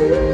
you.